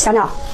小鸟。